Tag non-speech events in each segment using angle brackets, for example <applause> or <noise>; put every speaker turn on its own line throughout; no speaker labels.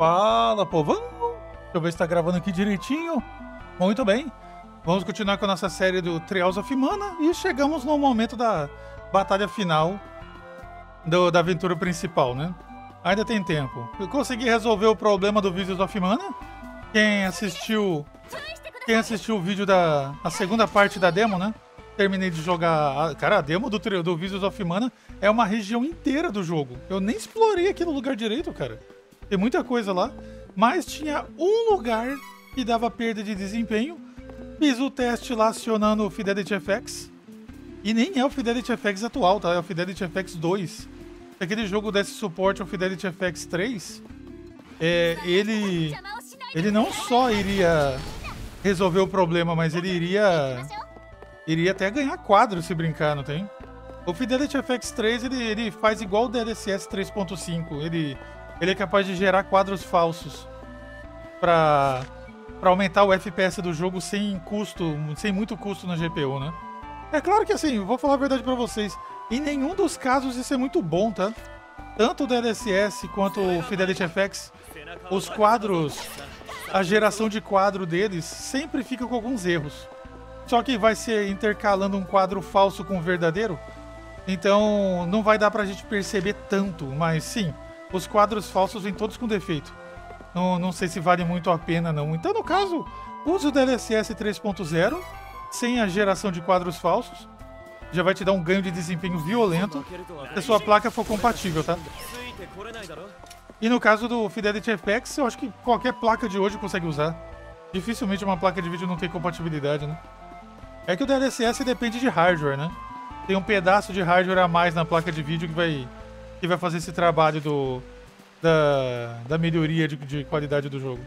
Fala, povão! Deixa eu ver se tá gravando aqui direitinho. Muito bem. Vamos continuar com a nossa série do Trials of Mana e chegamos no momento da batalha final do, da aventura principal, né? Ainda tem tempo. Eu consegui resolver o problema do Visions of Mana. Quem assistiu quem assistiu o vídeo da a segunda parte da demo, né? Terminei de jogar. A, cara, a demo do, do Visions of Mana é uma região inteira do jogo. Eu nem explorei aquele lugar direito, cara. Tem muita coisa lá. Mas tinha um lugar que dava perda de desempenho. Fiz o teste lá acionando o Fidelity FX. E nem é o Fidelity FX atual, tá? É o Fidelity FX 2. Se aquele jogo desse suporte ao Fidelity FX 3, é, ele, ele não só iria resolver o problema, mas ele iria iria até ganhar quadro se brincar, não tem? O Fidelity FX 3 ele, ele faz igual o DLSS 3.5. Ele ele é capaz de gerar quadros falsos para para aumentar o FPS do jogo sem custo, sem muito custo na GPU, né? É claro que assim, vou falar a verdade para vocês, em nenhum dos casos isso é muito bom, tá? Tanto o DLSS quanto o Fidelity FX, os quadros, a geração de quadro deles sempre fica com alguns erros. Só que vai ser intercalando um quadro falso com verdadeiro, então não vai dar pra gente perceber tanto, mas sim, os quadros falsos vêm todos com defeito. Não, não sei se vale muito a pena não. Então, no caso, use o DLSS 3.0 sem a geração de quadros falsos. Já vai te dar um ganho de desempenho violento se a sua placa for compatível, tá? E no caso do Fidelity FX, eu acho que qualquer placa de hoje consegue usar. Dificilmente uma placa de vídeo não tem compatibilidade, né? É que o DLSS depende de hardware, né? Tem um pedaço de hardware a mais na placa de vídeo que vai que vai fazer esse trabalho do, da, da melhoria de, de qualidade do jogo.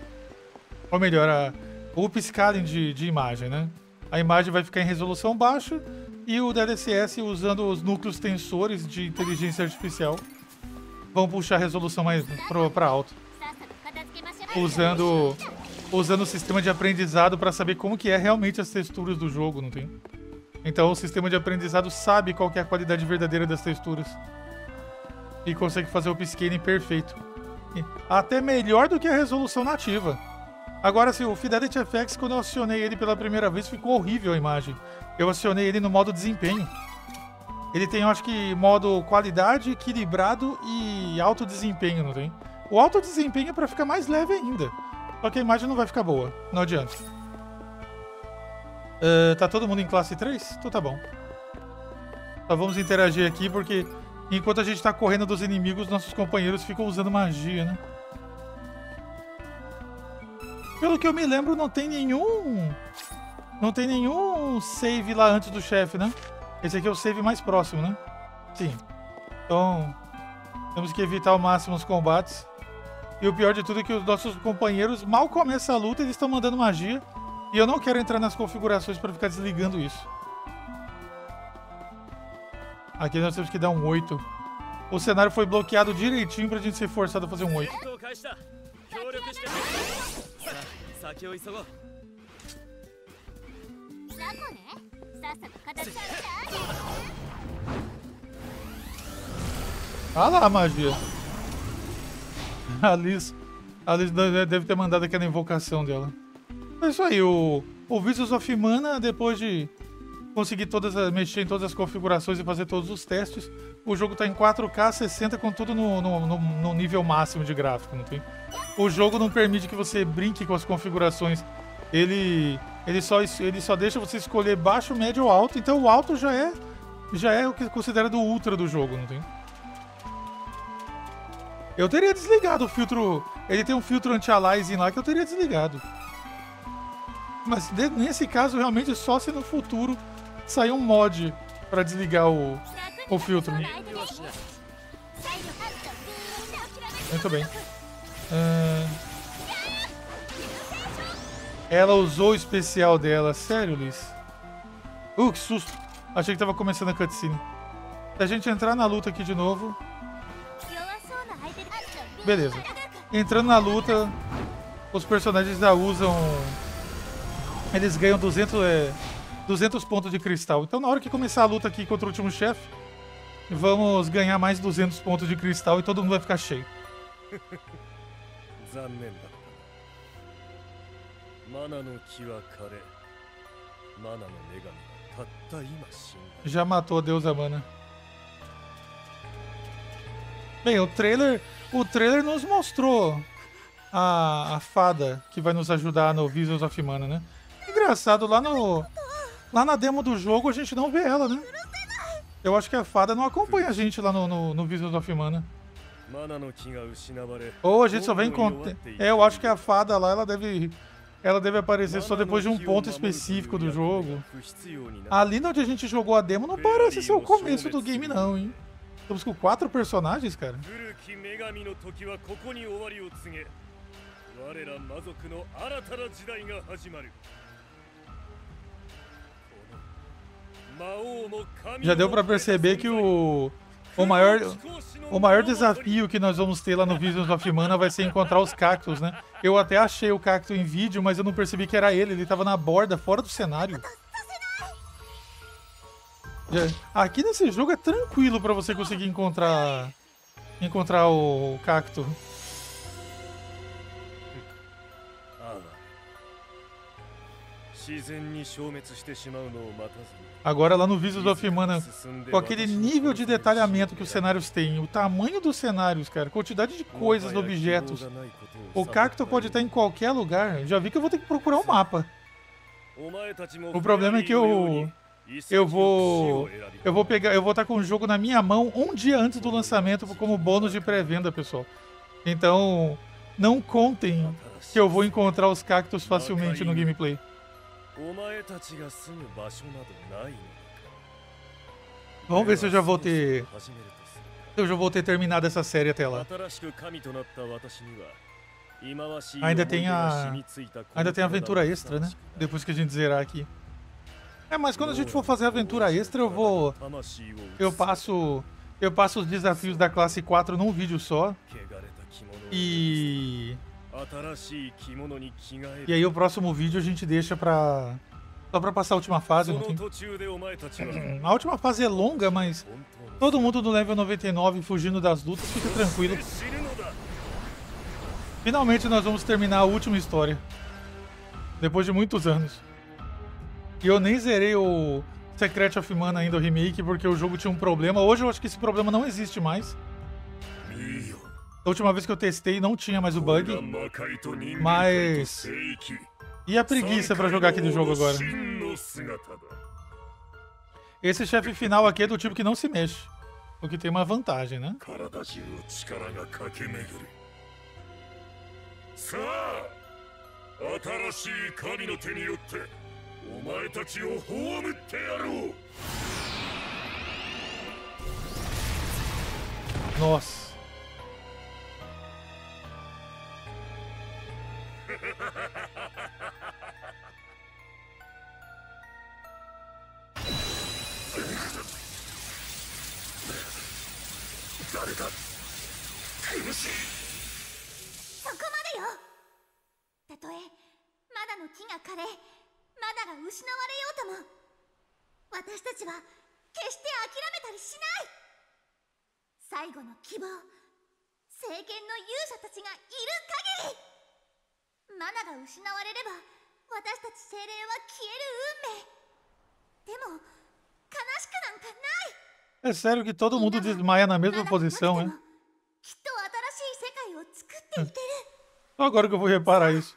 Ou melhor, a, o upscaling de, de imagem, né? A imagem vai ficar em resolução baixa e o DLSS, usando os núcleos tensores de inteligência artificial, vão puxar a resolução mais para alto. Usando, usando o sistema de aprendizado para saber como que é realmente as texturas do jogo, não tem? Então o sistema de aprendizado sabe qual é a qualidade verdadeira das texturas e consegue fazer o upscaling perfeito. Até melhor do que a resolução nativa. Agora, se o Fidelity FX, quando eu acionei ele pela primeira vez, ficou horrível a imagem. Eu acionei ele no modo desempenho. Ele tem, eu acho que, modo qualidade, equilibrado e alto desempenho, não tem? O alto desempenho é pra ficar mais leve ainda. Só que a imagem não vai ficar boa. Não adianta. Uh, tá todo mundo em classe 3? Então tá bom. Só vamos interagir aqui porque Enquanto a gente tá correndo dos inimigos, nossos companheiros ficam usando magia, né? Pelo que eu me lembro, não tem nenhum... Não tem nenhum save lá antes do chefe, né? Esse aqui é o save mais próximo, né? Sim. Então, temos que evitar ao máximo os combates. E o pior de tudo é que os nossos companheiros, mal começa a luta, eles estão mandando magia. E eu não quero entrar nas configurações para ficar desligando isso. Aqui nós temos que dar um 8. O cenário foi bloqueado direitinho pra gente ser forçado a fazer um 8. Ah lá, magia. A Liz, a deve ter mandado aquela invocação dela. É isso aí, o, o Visus of Mana, depois de conseguir todas, mexer em todas as configurações e fazer todos os testes. O jogo está em 4K 60 com tudo no, no, no, no, nível máximo de gráfico, não tem? O jogo não permite que você brinque com as configurações. Ele, ele, só, ele só deixa você escolher baixo, médio ou alto. Então o alto já é, já é o que considera do ultra do jogo, não tem? Eu teria desligado o filtro. Ele tem um filtro anti-aliasing lá que eu teria desligado. Mas nesse caso, realmente, só se no futuro sair um mod para desligar o, o filtro. Muito bem. Uh... Ela usou o especial dela. Sério, Liz? Uh, que susto. Achei que tava começando a cutscene. Se a gente entrar na luta aqui de novo... Beleza. Entrando na luta, os personagens já usam... Eles ganham 200... É 200 pontos de cristal. Então, na hora que começar a luta aqui contra o último chefe, vamos ganhar mais 200 pontos de cristal e todo mundo vai ficar cheio. <laughs> Já matou a deusa Mana. Bem, o trailer, o trailer nos mostrou a, a fada que vai nos ajudar no Visions of Mana, né? Engraçado, lá no, Lá na demo do jogo a gente não vê ela, né? Eu acho que a fada não acompanha a gente lá no, no, no Vision of Mana. Ou a gente só vem com. É, eu acho que a fada lá ela deve. Ela deve aparecer só depois de um ponto específico do jogo. Ali onde a gente jogou a demo não parece ser o começo do game, não, hein? Estamos com quatro personagens, cara. Já deu pra perceber que o. O maior, o maior desafio que nós vamos ter lá no Visions of Mana vai ser encontrar os cactos, né? Eu até achei o cacto em vídeo, mas eu não percebi que era ele. Ele tava na borda, fora do cenário. Aqui nesse jogo é tranquilo pra você conseguir encontrar encontrar o cacto. Agora lá no Visas of Mana, com aquele nível de detalhamento que os cenários têm, o tamanho dos cenários, cara, quantidade de coisas, objetos. O cacto pode estar em qualquer lugar. Já vi que eu vou ter que procurar o um mapa. O problema é que eu eu vou eu vou pegar, eu vou estar com o jogo na minha mão um dia antes do lançamento como bônus de pré-venda, pessoal. Então, não contem que eu vou encontrar os cactos facilmente no gameplay. Vamos ver se eu já vou ter. Eu já vou ter terminado essa série até lá. Ainda tem a. Ainda tem
a
aventura extra, né? Depois que a gente zerar aqui. É, mas quando a gente for fazer a aventura extra, eu vou. Eu passo. Eu passo os desafios da classe 4 num vídeo só. E. E aí o próximo vídeo a gente deixa pra... Só pra passar a última fase. Não tem... <laughs> A última fase é longa, mas todo mundo do level 99 fugindo das lutas, fica tranquilo. Finalmente nós vamos terminar a última história. Depois de muitos anos. E eu nem zerei o Secret of Mana ainda, o remake, porque o jogo tinha um problema. Hoje eu acho que esse problema não existe mais. Última vez que eu testei não tinha mais o bug. Mas. E a preguiça para jogar aqui no jogo agora? Esse chefe final aqui é do tipo que não se mexe. O que tem uma vantagem, né? Nossa.
後の希望聖剣の勇者たちがいる限りマナが失われれば私たち精霊は消える運命でも悲しくなんかない
É sério que todo mundo desmaia na mesma posição,
マナ
hein?
がなくてもきっと新しい世界を作っていける
Só agora que eu vou reparar isso.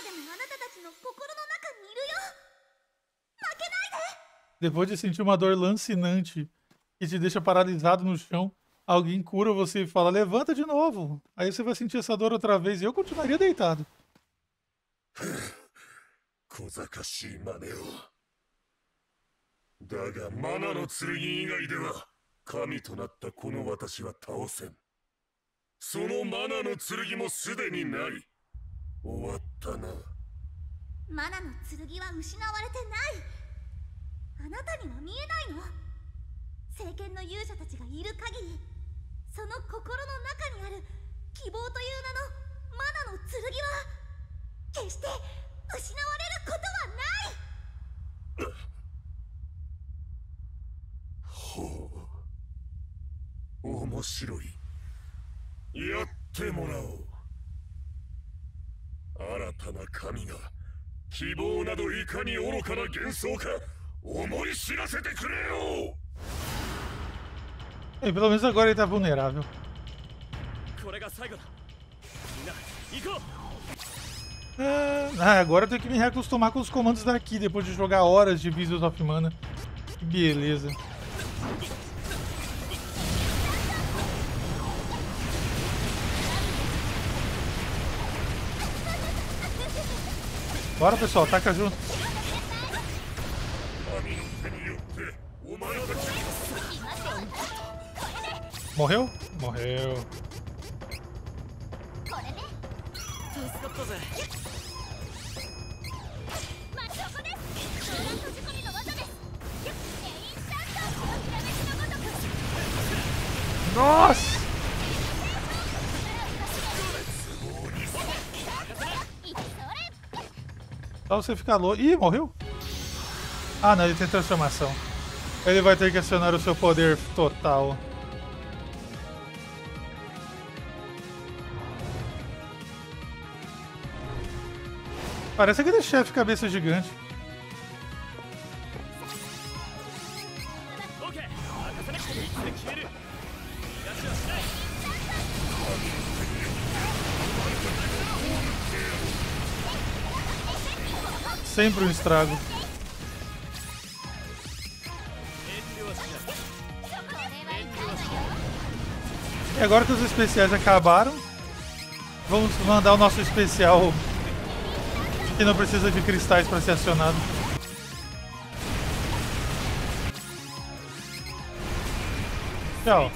で未来を守るの私たちは姿が消えてもいつまでもあなたたちの心の中にいるよ負けないで
Depois de sentir uma dor lancinante que te deixa paralisado no chão, alguém cura você e fala: levanta de novo. Aí você vai sentir essa dor outra vez e eu continuaria deitado.
小賢しい真似をだがマナの剣以外では神となったこの私は倒せんそのマナの剣もすでにない 終わったな。
マナの剣は失われてない。あなたには見えないの。聖剣の勇者たちがいる限りその心の中にある希望という名のマナの剣は決して失われることはない。
ほう面白い。やってもらおう。たな神が希望などいかに愚かな幻想か思い知らせてくれよ
E pelo menos agora ele tá vulnerável.
これが最後だみんな行こう
Ah, agora eu tenho que me reacostumar com os comandos daqui depois de jogar horas de Visions of Mana. Que beleza. Bora, pessoal, ataca junto. Morreu? Morreu. Nossa! Só você ficar louco. Ih, morreu? Ah, não, ele tem transformação. Ele vai ter que acionar o seu poder total. Parece aquele chefe cabeça gigante. sempre um estrago. E agora que os especiais acabaram, vamos mandar o nosso especial que não precisa de cristais para ser acionado. Tchau.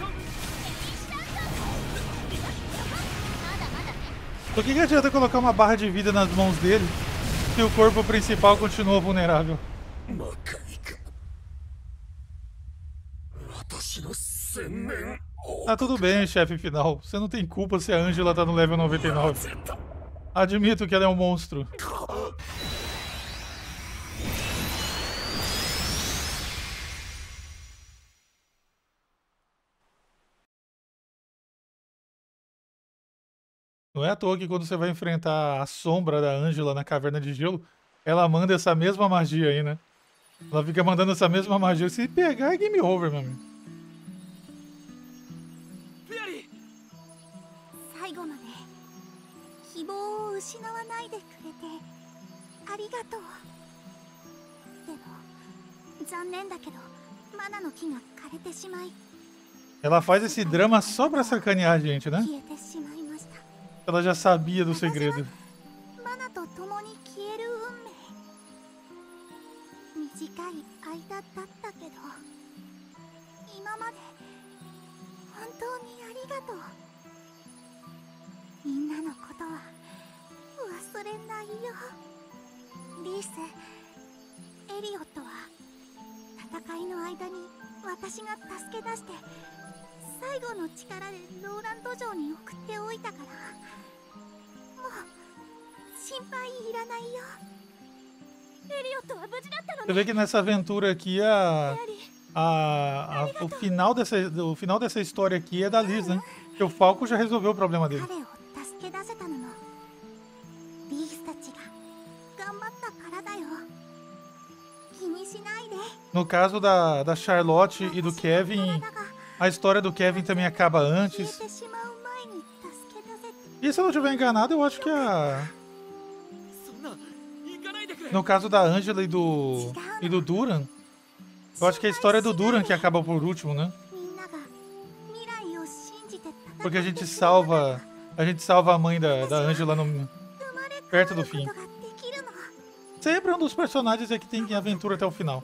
Por que, que adianta colocar uma barra de vida nas mãos dele que o corpo principal continua vulnerável. Tá tudo bem, chefe final. Você não tem culpa se a Angela tá no level 99. Admito que ela é um monstro. Não é à toa que quando você vai enfrentar a sombra da Ângela na caverna de gelo, ela manda essa mesma magia aí, né? Ela fica mandando essa mesma magia. Se pegar, é game over, meu amigo. Ela faz esse drama só pra sacanear a gente, né? Ela já sabia do segredo.
みんなのことは忘れないよリースエリオットは戦いの間に私が助け出して最後の力でローランド城に送っておいたから。もう心配いらないよ。
Você vê que nessa aventura aqui a, a, a, o final dessa o final dessa história aqui é da Liz, né? Que o Falco já resolveu o problema dele. No caso da, da Charlotte e do Kevin, a história do Kevin também acaba antes. E se eu não estiver enganado, eu acho que a. No caso da Angela e do. e do Duran. Eu acho que é a história do Duran que acaba por último, né? Porque a gente salva. A gente salva a mãe da, da Angela no, perto do fim. Sempre é um dos personagens é que tem aventura até o final.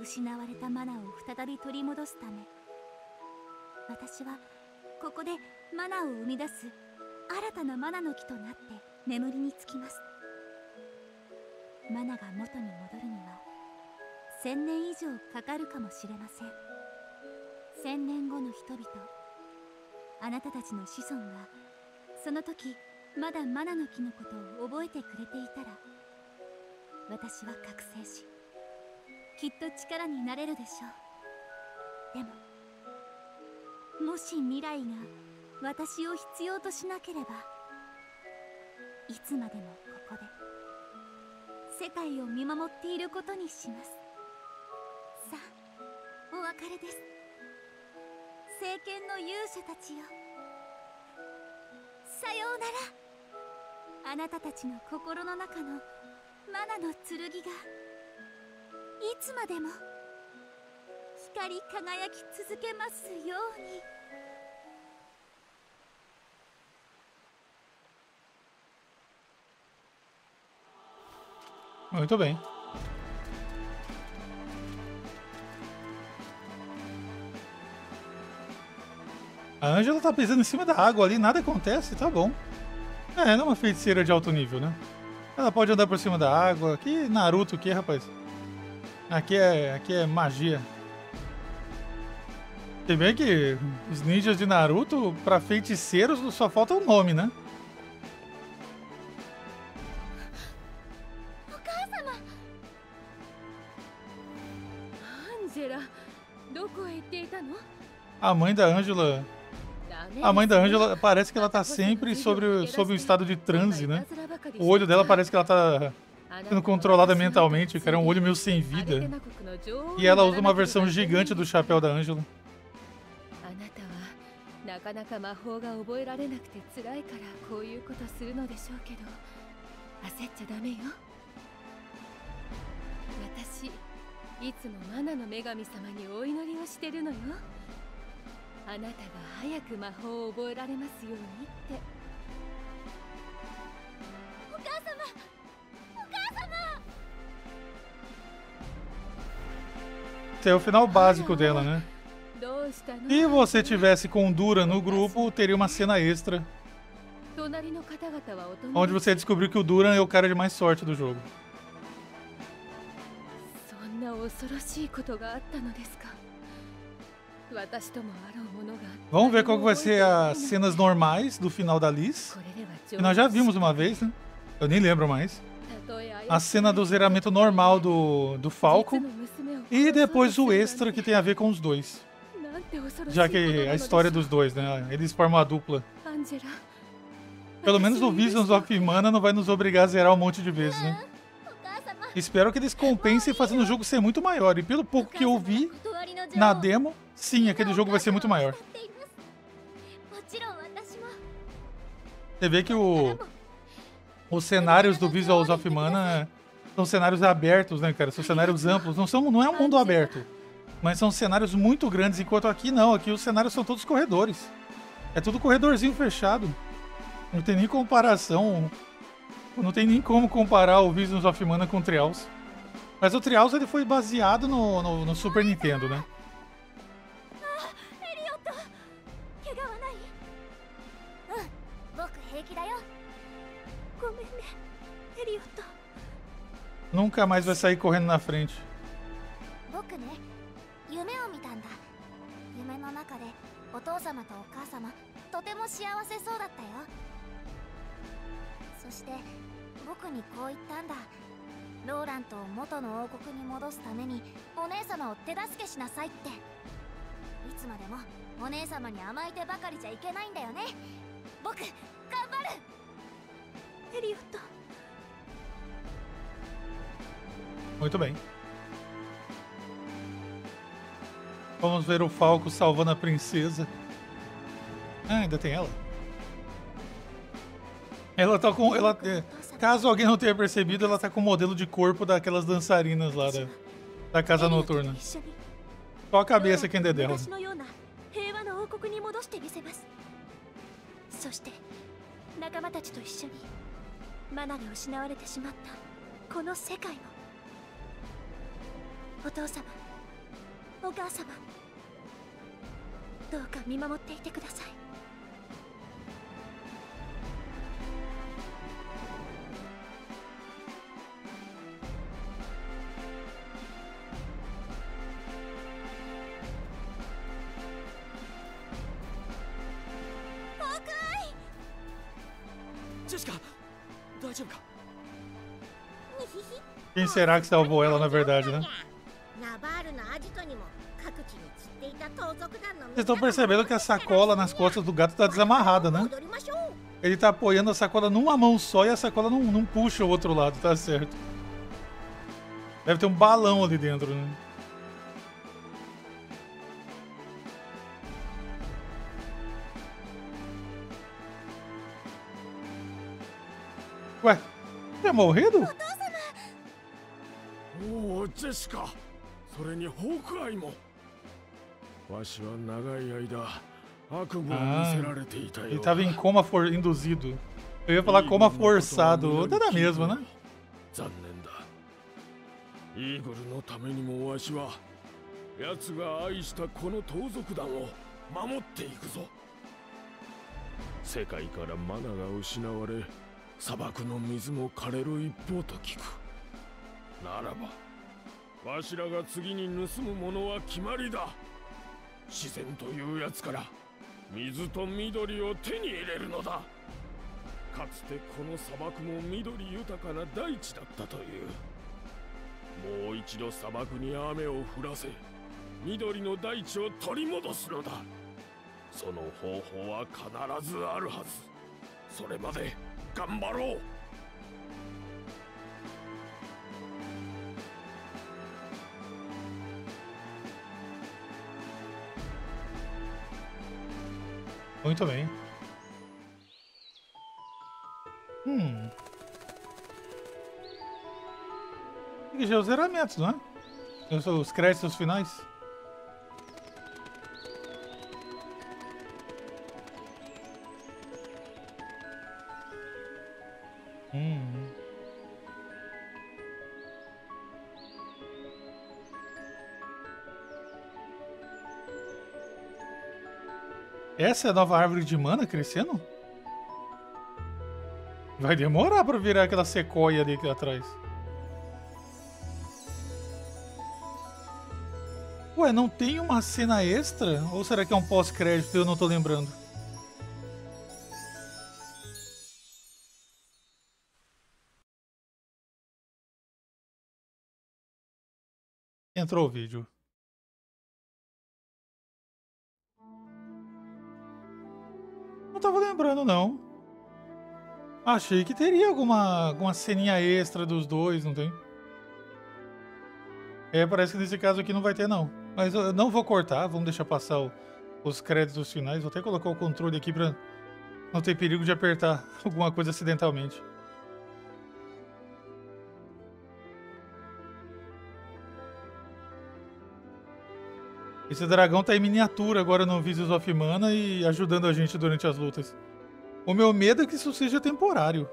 失われたマナを再び取り戻すため私はここでマナを生み出す新たなマナの木となって眠りにつきます。マナが元に戻るには1000年以上かかるかもしれません。1000年後の人々あなたたちの子孫がその時まだマナの木のことを覚えてくれていたら私は覚醒しきっと力になれるでしょう。でももし未来が私を必要としなければいつまでもここで世界を見守っていることにします。さあお別れです。聖剣の勇者たちよ。さようなら。あなたたちの心の中のマナの剣が。いつまでも光り輝き続けますように
Muito bem. A Angela tá pisando em cima da água ali, nada acontece, tá bom. É, não é uma feiticeira de alto nível, né? Ela pode andar por cima da água. Que Naruto aqui, rapaz. Aqui é, aqui é magia. Se bem que os ninjas de Naruto, pra feiticeiros, só falta o um nome, né? A mãe da Ângela. A mãe da Ângela parece que ela tá sempre sobre, sobre o estado de transe, né? O olho dela parece que ela tá sendo controlada mentalmente, que era um olho meio sem vida. E ela usa uma versão gigante do chapéu da Angela. Esse é o final básico dela, né? Se você tivesse com Dura no grupo, teria uma cena extra. Onde você descobriu que o Duran é o cara de mais sorte do jogo. Vamos ver qual vai ser as cenas normais do final da Liz. Que nós já vimos uma vez, né? Eu nem lembro mais a cena do zeramento normal do, do Falco e depois o extra que tem a ver com os dois. Já que é a história dos dois, né? Eles formam a dupla. Pelo menos o Visions of Mana não vai nos obrigar a zerar um monte de vezes, né? Espero que eles compensem fazendo o jogo ser muito maior. E pelo pouco que eu vi na demo, sim, aquele jogo vai ser muito maior. Você vê que o os cenários do Visuals of Mana são cenários abertos, né, cara? São cenários amplos. Não, são, não é um mundo aberto. Mas são cenários muito grandes, enquanto aqui não. Aqui os cenários são todos corredores. É tudo corredorzinho fechado. Não tem nem comparação. Não tem nem como comparar o Visions of Mana com o Trials. Mas o Trials ele foi baseado no, no, no Super Nintendo, né? Nunca mais vai sair correndo na frente.
僕ね夢を見たんだ。夢の中でお父様とお母様とても幸せそうだったよ。そして僕にこう言ったんだ。ローラントを元の王国に戻すためにお姉様を手助けしなさいって。いつまでもお姉様に甘えてばかりじゃいけないんだよね。僕頑張る。エリオット
Muito bem. Vamos ver o Falco salvando a princesa. Ah, ainda tem ela. Ela tá com. Ela, é, caso alguém não tenha percebido, ela tá com o modelo de corpo daquelas dançarinas lá da, da casa noturna. Só a cabeça que ainda é dela.
Então, お父様お母様どうか見守っていてください
Quem será que salvou ela, na verdade, né?
団の
Vocês estão percebendo que a sacola nas costas do gato tá desamarrada, né?
踊りましょう
Ele tá apoiando a sacola numa mão só e a sacola não, não puxa o outro lado, tá certo. Deve ter um balão ali dentro, né? Ué, tinha morrido?
おおジェシカそれにホークアイも わしは長い間悪夢を見せられていたよ
Ele tava em coma for induzido. Eu ia falar coma forçado. Dá na mesma, né?
残念だイーグルのためにもわしは奴が愛したこの盗賊団を守っていくぞ世界からマナが失われ砂漠の水も枯れる一方と聞くならばわしらが次に盗むものは決まりだ自然というやつから水と緑を手に入れるのだ。かつてこの砂漠も緑豊かな大地だったという。もう一度砂漠に雨を降らせ緑の大地を取り戻すのだ。その方法は必ずあるはず。それまで頑張ろう。
Muito bem. Hum. Aqui já é os zeramentos, não é? Os créditos finais. Essa é a nova árvore de mana crescendo? Vai demorar pra virar aquela sequoia ali atrás. Ué, não tem uma cena extra? Ou será que é um pós-crédito eu não tô lembrando? Entrou o vídeo. Não tava lembrando, não. Achei que teria alguma, alguma ceninha extra dos dois, não tem? É, parece que nesse caso aqui não vai ter, não. Mas eu não vou cortar, vamos deixar passar o- os créditos finais. Vou até colocar o controle aqui pra não ter perigo de apertar <laughs> alguma coisa acidentalmente. Esse dragão tá em miniatura agora no Visions of Mana e ajudando a gente durante as lutas. O meu medo é que isso seja temporário.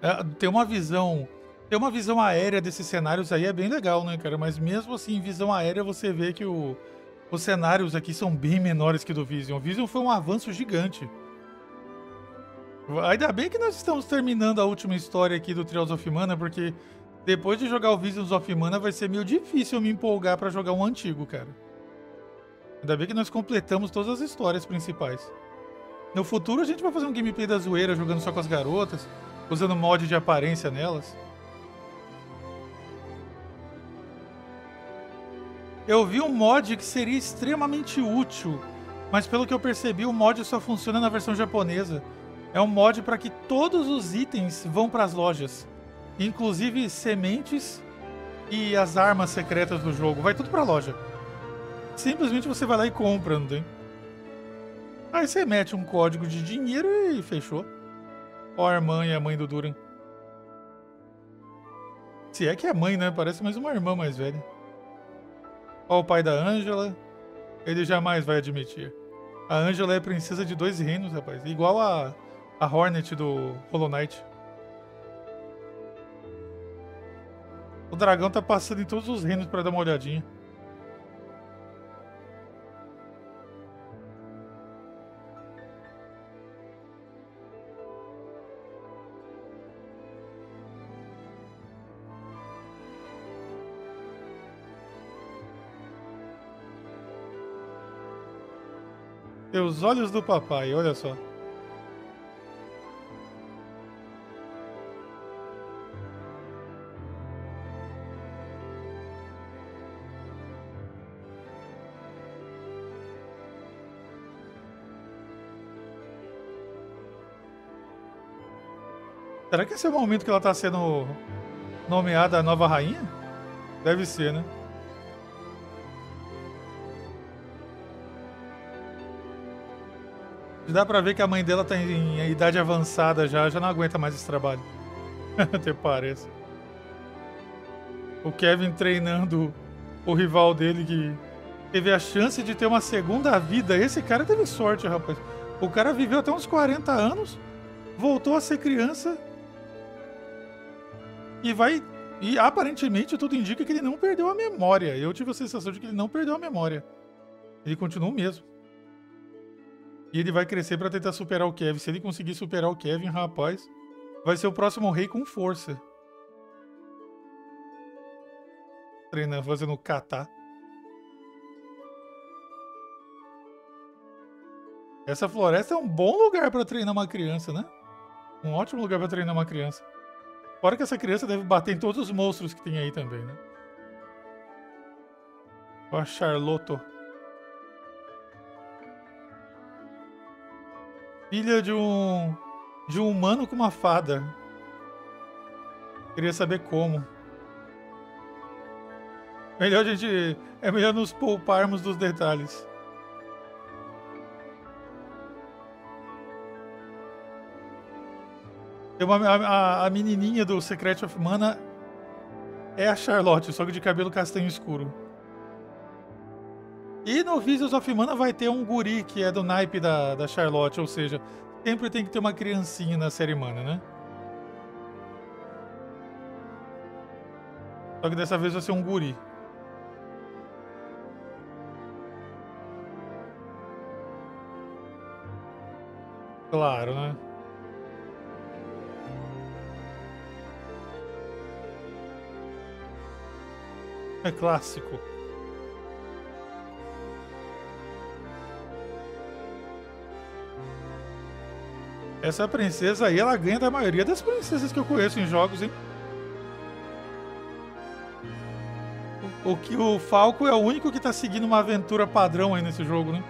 É, ter uma visão. Ter uma visão aérea desses cenários aí é bem legal, né, cara? Mas mesmo assim, em visão aérea, você vê que o- os cenários aqui são bem menores que do Vision. O Vision foi um avanço gigante. Ainda bem que nós estamos terminando a última história aqui do Trials of Mana, porque depois de jogar o Visions of Mana vai ser meio difícil me empolgar pra jogar um antigo, cara. Ainda bem que nós completamos todas as histórias principais. No futuro a gente vai fazer um gameplay da zoeira jogando só com as garotas, usando mod de aparência nelas. Eu vi um mod que seria extremamente útil, mas pelo que eu percebi, o mod só funciona na versão japonesa. É um mod para que todos os itens vão para as lojas, inclusive sementes e as armas secretas do jogo. Vai tudo para a loja. Simplesmente você vai lá e compra, não tem? Aí você mete um código de dinheiro e fechou. Ó a irmã e a mãe do Duran. Se é que é mãe, né? Parece mais uma irmã mais velha. Ó o pai da Angela. Ele jamais vai admitir. A Angela é princesa de dois reinos, rapaz. Igual a, a Hornet do Hollow Knight. O dragão tá passando em todos os reinos pra dar uma olhadinha. Os olhos do papai, olha só. Será que esse é o momento que ela está sendo nomeada a nova rainha? Deve ser, né? Dá pra ver que a mãe dela tá em, em idade avançada já, já não aguenta mais esse trabalho. <laughs> Até parece. O Kevin treinando o rival dele que teve a chance de ter uma segunda vida. Esse cara teve sorte, rapaz. O cara viveu até uns 40 anos, voltou a ser criança e vai. E aparentemente tudo indica que ele não perdeu a memória. Eu tive a sensação de que ele não perdeu a memória. Ele continua o mesmo. E ele vai crescer para tentar superar o Kevin. Se ele conseguir superar o Kevin, rapaz, vai ser o próximo rei com força. Treinando, fazendo kata. Essa floresta é um bom lugar para treinar uma criança, né? Um ótimo lugar para treinar uma criança. Fora que essa criança deve bater em todos os monstros que tem aí também, né? Ó, Charlotte. Filha de um. de um humano com uma fada. Queria saber como. Melhor a gente. É melhor nos pouparmos dos detalhes. Uma, a, a menininha do Secret of Mana é a Charlotte, só que de cabelo castanho escuro. E no Visions of Mana vai ter um guri que é do naipe da, da Charlotte, ou seja, sempre tem que ter uma criancinha na série Mana, né? Só que dessa vez vai ser um guri. Claro, né? É clássico. Essa princesa aí, ela ganha da maioria das princesas que eu conheço em jogos, hein? O, que o Falco é o único que tá seguindo uma aventura padrão aí nesse jogo, né?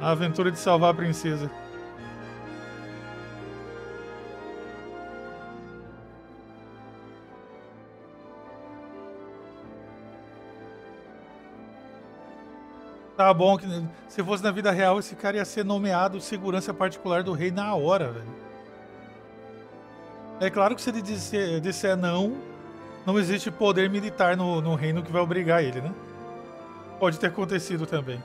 A aventura de salvar a princesa. Tá bom que se fosse na vida real, esse cara ia ser nomeado segurança particular do rei na hora, velho. É claro que se ele disser, disser não, não existe poder militar no, no reino que vai obrigar ele, né? Pode ter acontecido também.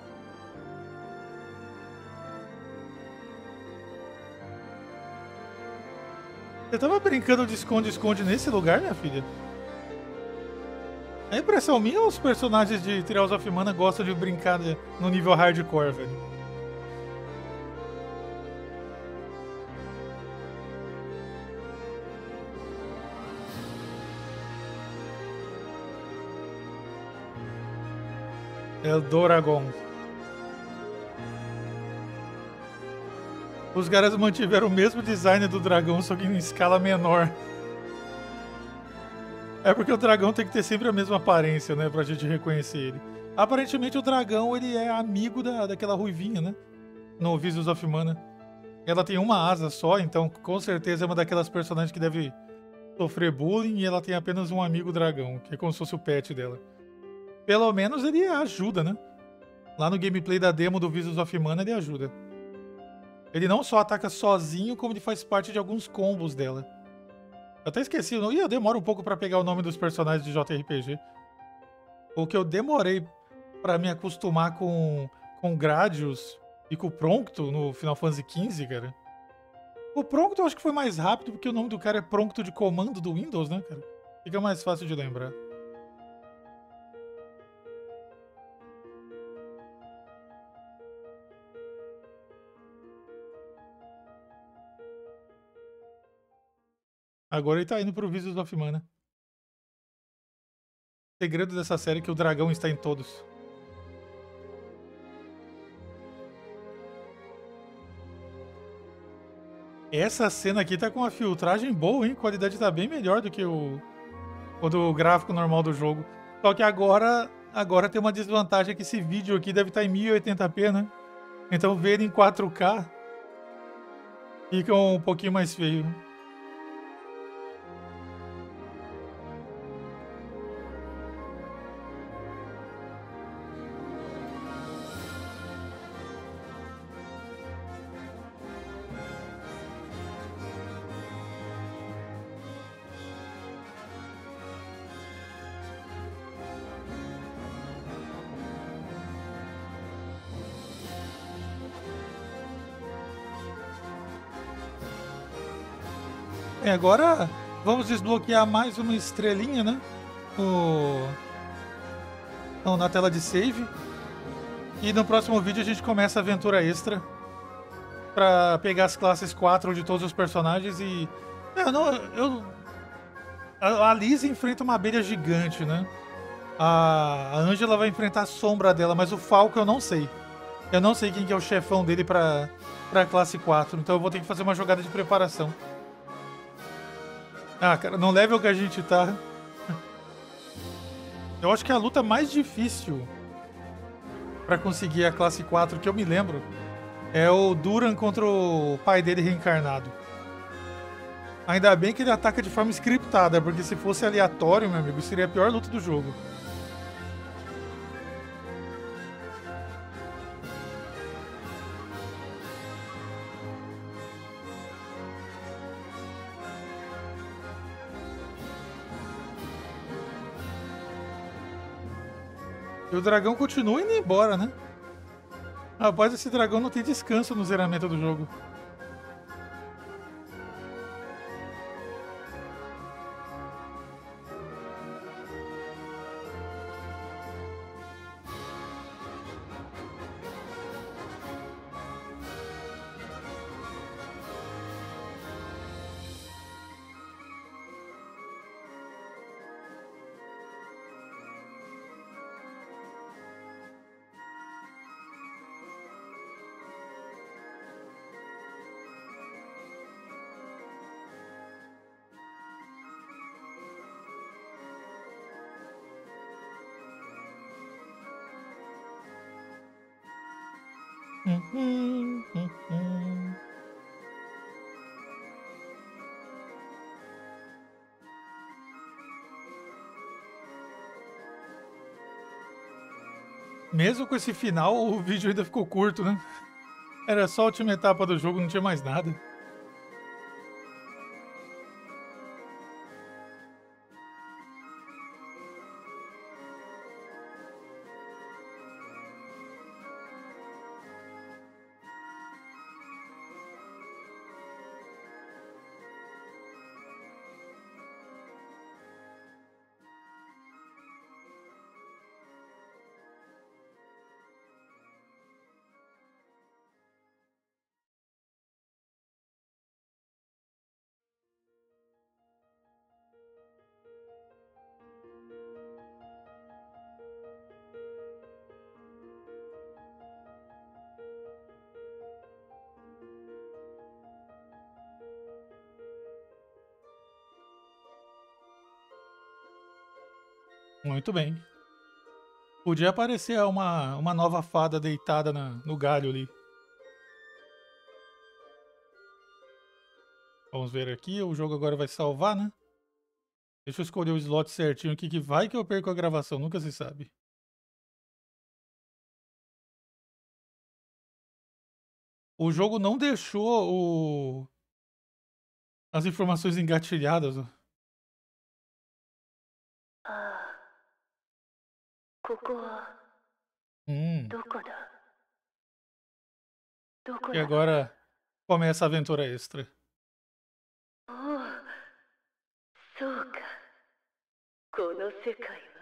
Você tava brincando de esconde-esconde nesse lugar, minha filha? A impressão minha os personagens de Trials of Mana gostam de brincar no nível hardcore, velho? El Doragon. Os caras mantiveram o mesmo design do dragão, só que em escala menor. É porque o dragão tem que ter sempre a mesma aparência, né? Pra gente reconhecer ele. Aparentemente o dragão, ele é amigo da, daquela ruivinha, né? No Visions of Mana. Ela tem uma asa só, então com certeza é uma daquelas personagens que deve sofrer bullying e ela tem apenas um amigo dragão, que é como se fosse o pet dela. Pelo menos ele ajuda, né? Lá no gameplay da demo do Visions of Mana ele ajuda. Ele não só ataca sozinho, como ele faz parte de alguns combos dela. Até esqueci, e eu demoro um pouco para pegar o nome dos personagens de JRPG. O que eu demorei para me acostumar com, com Gradius e com o Proncto no Final Fantasy XV, cara. O Proncto eu acho que foi mais rápido, porque o nome do cara é Proncto de comando do Windows, né, cara? Fica mais fácil de lembrar. Agora ele tá indo pro Visions of Mana. O segredo dessa série é que o dragão está em todos. Essa cena aqui tá com uma filtragem boa, hein? A qualidade tá bem melhor do que o, o do gráfico normal do jogo. Só que agora, agora tem uma desvantagem que esse vídeo aqui deve estar tá em 1080p, né? Então ver em 4K fica um pouquinho mais feio. Agora vamos desbloquear mais uma estrelinha, né? No... Não, na tela de save. E no próximo vídeo a gente começa a aventura extra. Pra pegar as classes 4 de todos os personagens e... É, não, eu... A Liz enfrenta uma abelha gigante, né? A Angela vai enfrentar a sombra dela, mas o Falco eu não sei. Eu não sei quem que é o chefão dele pra, pra classe 4, então eu vou ter que fazer uma jogada de preparação. Ah, cara, no level que a gente tá. Eu acho que a luta mais difícil para conseguir a classe 4 que eu me lembro é o Duran contra o pai dele reencarnado. Ainda bem que ele ataca de forma scriptada, porque se fosse aleatório, meu amigo, seria a pior luta do jogo. E o dragão continua indo embora, né? Rapaz, esse dragão não tem descanso no zeramento do jogo. Mesmo com esse final, o vídeo ainda ficou curto, né? Era só a última etapa do jogo, não tinha mais nada. Muito bem. Podia aparecer uma, uma nova fada deitada na, no galho ali. Vamos ver aqui. O jogo agora vai salvar, né? Deixa eu escolher o slot certinho aqui, que vai que eu perco a gravação. Nunca se sabe. O jogo não deixou o... as informações engatilhadas. Ó.
ここは
うん。
どこだ
どこ
E
だ
agora começa a aventura extra.
おうそうかこの世界は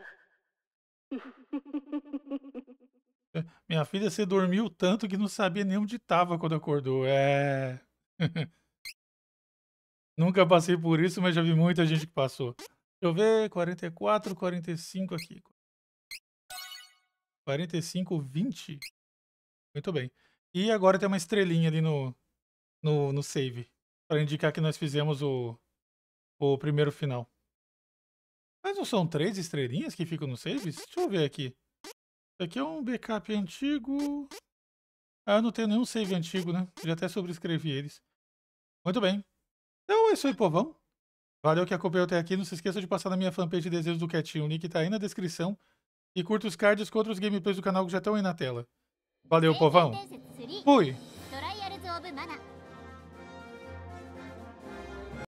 <laughs>
Minha filha, você dormiu tanto que não sabia nem onde estava quando acordou. É. <laughs> Nunca passei por isso, mas já vi muita gente que passou. Deixa eu ver, 44, 45 aqui. 45, 20. Muito bem. E agora tem uma estrelinha ali no, no, no save. Para indicar que nós fizemos o, o primeiro final. Mas não são três estrelinhas que ficam no save? Deixa eu ver aqui. Isso aqui é um backup antigo. Ah, eu não tenho nenhum save antigo, né? Já até sobrescrevi eles. Muito bem. Então é isso aí, povão. Valeu que acompanhou até aqui. Não se esqueça de passar na minha fanpage Desejos do Quietinho. O link tá aí na descrição. E curta os cards com outros gameplays do canal que já estão aí na tela. Valeu, povão.
伝説3
Fui!